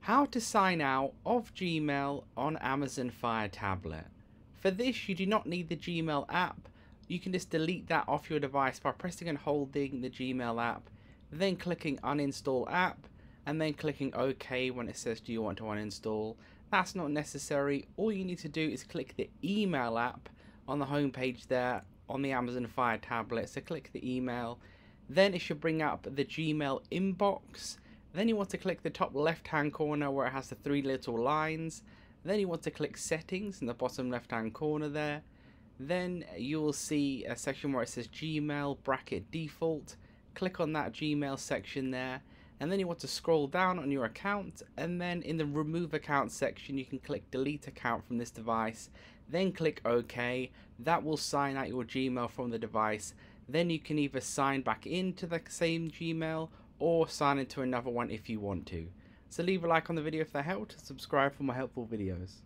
how to sign out of Gmail on Amazon Fire Tablet. For this you do not need the Gmail app, you can just delete that off your device by pressing and holding the Gmail app, then clicking uninstall app, and then clicking OK when it says do you want to uninstall. That's not necessary, all you need to do is click the email app on the home page there on the Amazon Fire tablet, so click the email, then it should bring up the Gmail inbox, then you want to click the top left hand corner where it has the three little lines, then you want to click settings in the bottom left hand corner there, then you will see a section where it says Gmail bracket default. Click on that Gmail section there. And then you want to scroll down on your account. And then in the remove account section you can click delete account from this device. Then click OK. That will sign out your Gmail from the device. Then you can either sign back into the same Gmail or sign into another one if you want to. So leave a like on the video if that helped subscribe for more helpful videos